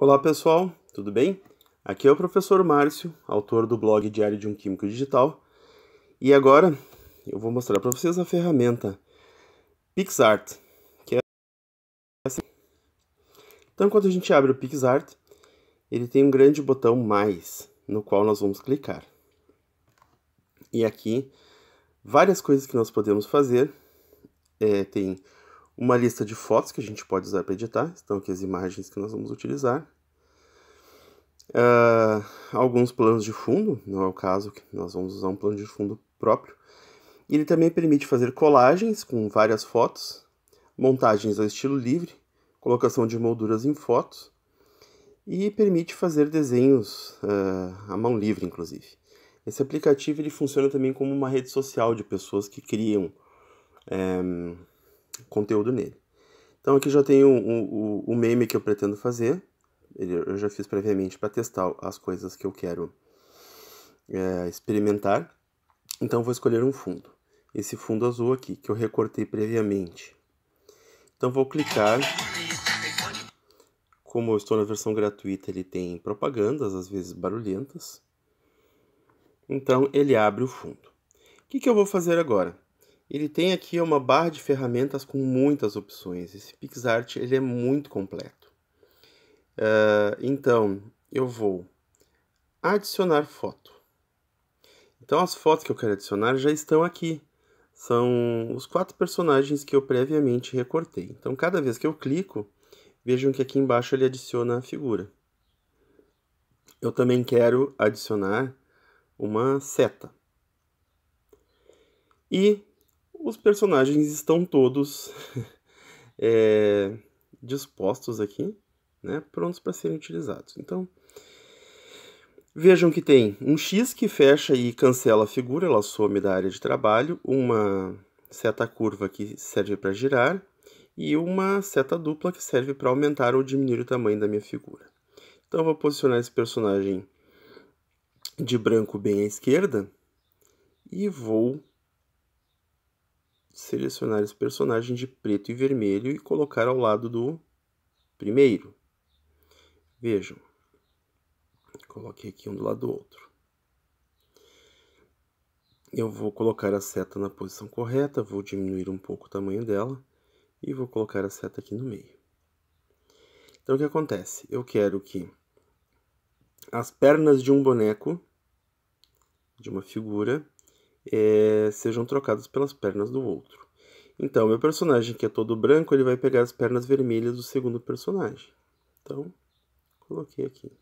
Olá pessoal, tudo bem? Aqui é o professor Márcio, autor do blog Diário de um Químico Digital, e agora eu vou mostrar para vocês a ferramenta PixArt, que é assim. Então, quando a gente abre o PixArt, ele tem um grande botão mais, no qual nós vamos clicar. E aqui, várias coisas que nós podemos fazer. É, tem uma lista de fotos que a gente pode usar para editar, estão aqui as imagens que nós vamos utilizar. Uh, alguns planos de fundo, não é o caso que nós vamos usar um plano de fundo próprio. Ele também permite fazer colagens com várias fotos, montagens ao estilo livre, colocação de molduras em fotos e permite fazer desenhos uh, à mão livre, inclusive. Esse aplicativo ele funciona também como uma rede social de pessoas que criam um, eh, conteúdo nele. Então aqui já tenho o, o, o meme que eu pretendo fazer. eu já fiz previamente para testar as coisas que eu quero é, experimentar. Então vou escolher um fundo. Esse fundo azul aqui, que eu recortei previamente. Então vou clicar. Como eu estou na versão gratuita, ele tem propagandas, às vezes barulhentas. Então ele abre o fundo. O que, que eu vou fazer agora? Ele tem aqui uma barra de ferramentas com muitas opções. Esse PixArt ele é muito completo. Uh, então, eu vou adicionar foto. Então, as fotos que eu quero adicionar já estão aqui. São os quatro personagens que eu previamente recortei. Então, cada vez que eu clico, vejam que aqui embaixo ele adiciona a figura. Eu também quero adicionar uma seta. E os personagens estão todos é, dispostos aqui, né, prontos para serem utilizados. Então, vejam que tem um X que fecha e cancela a figura, ela some da área de trabalho, uma seta curva que serve para girar e uma seta dupla que serve para aumentar ou diminuir o tamanho da minha figura. Então, vou posicionar esse personagem de branco bem à esquerda e vou selecionar esse personagem de preto e vermelho e colocar ao lado do primeiro. Vejam. Coloquei aqui um do lado do outro. Eu vou colocar a seta na posição correta, vou diminuir um pouco o tamanho dela e vou colocar a seta aqui no meio. Então, o que acontece? Eu quero que as pernas de um boneco, de uma figura, é, sejam trocadas pelas pernas do outro. Então, meu personagem que é todo branco, ele vai pegar as pernas vermelhas do segundo personagem. Então, coloquei aqui.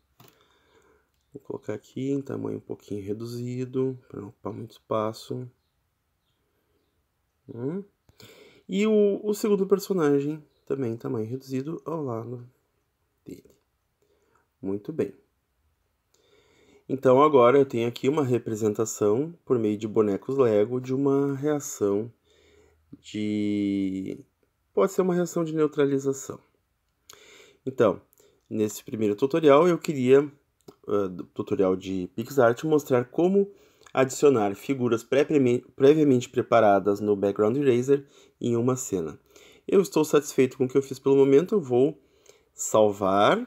Vou colocar aqui em tamanho um pouquinho reduzido, para não ocupar muito espaço. Hum. E o, o segundo personagem também em tamanho reduzido ao lado dele. Muito bem. Então agora eu tenho aqui uma representação por meio de bonecos Lego de uma reação de pode ser uma reação de neutralização. Então, nesse primeiro tutorial eu queria uh, tutorial de PixArt mostrar como adicionar figuras previamente preparadas no Background Eraser em uma cena. Eu estou satisfeito com o que eu fiz pelo momento, eu vou salvar,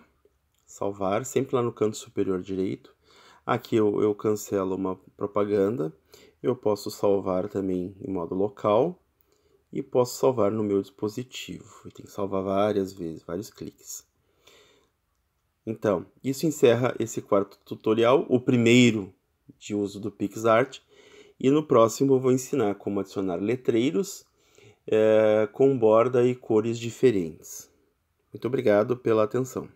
salvar sempre lá no canto superior direito Aqui eu, eu cancelo uma propaganda. Eu posso salvar também em modo local e posso salvar no meu dispositivo. Tenho que salvar várias vezes, vários cliques. Então, isso encerra esse quarto tutorial, o primeiro de uso do PixArt. E no próximo eu vou ensinar como adicionar letreiros é, com borda e cores diferentes. Muito obrigado pela atenção.